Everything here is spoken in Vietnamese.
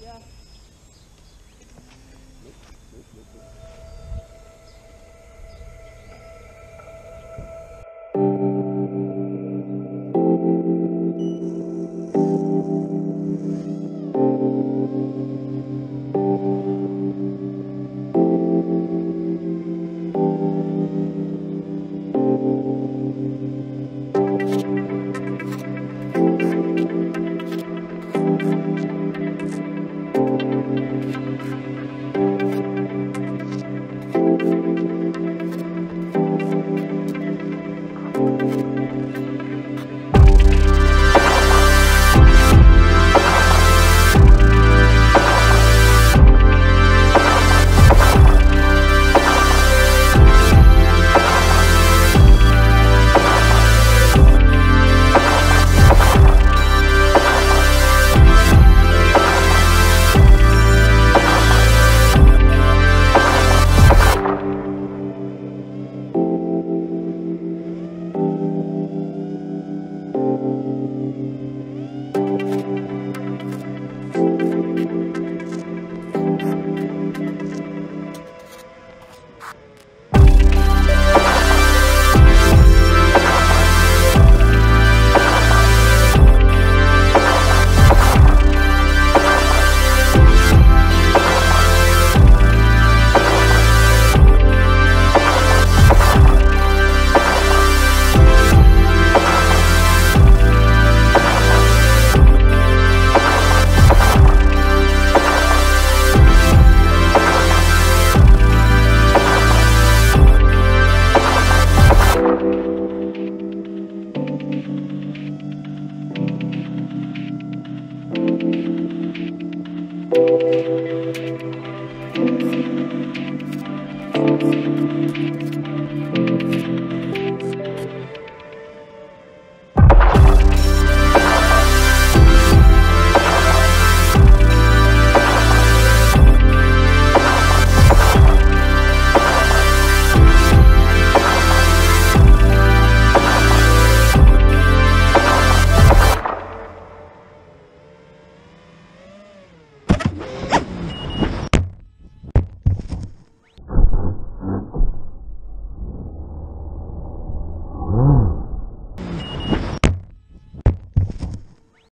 chưa? ya. Nope, nope, nope.